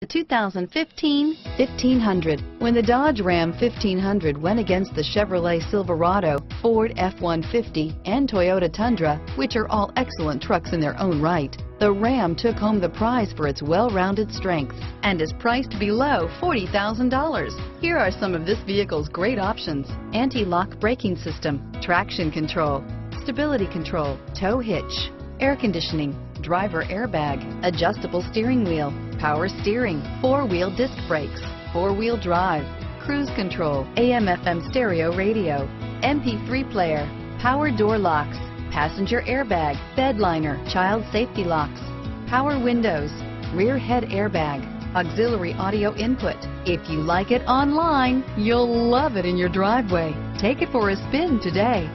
The 2015 1500. When the Dodge Ram 1500 went against the Chevrolet Silverado, Ford F-150, and Toyota Tundra, which are all excellent trucks in their own right, the Ram took home the prize for its well-rounded strengths and is priced below $40,000. Here are some of this vehicle's great options. Anti-lock braking system, traction control, stability control, tow hitch, air conditioning, driver airbag, adjustable steering wheel, power steering, four-wheel disc brakes, four-wheel drive, cruise control, AM FM stereo radio, MP3 player, power door locks, passenger airbag, bed liner, child safety locks, power windows, rear head airbag, auxiliary audio input. If you like it online, you'll love it in your driveway. Take it for a spin today.